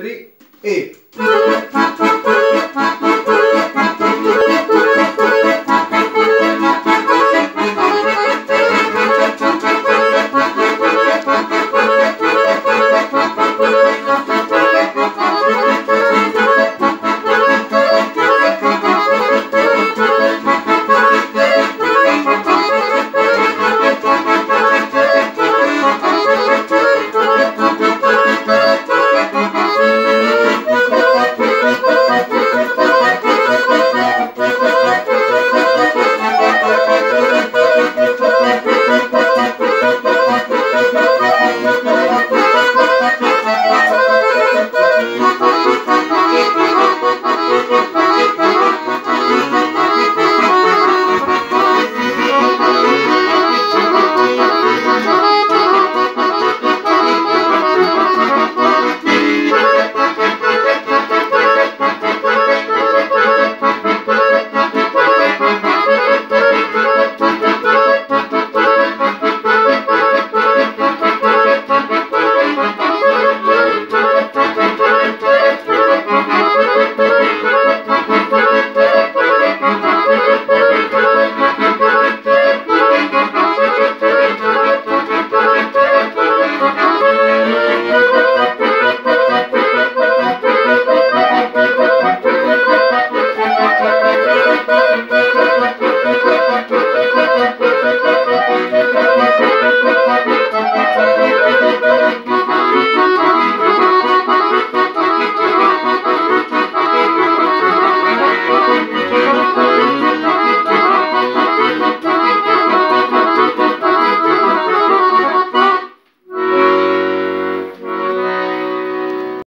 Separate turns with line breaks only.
three, eight. Thank you.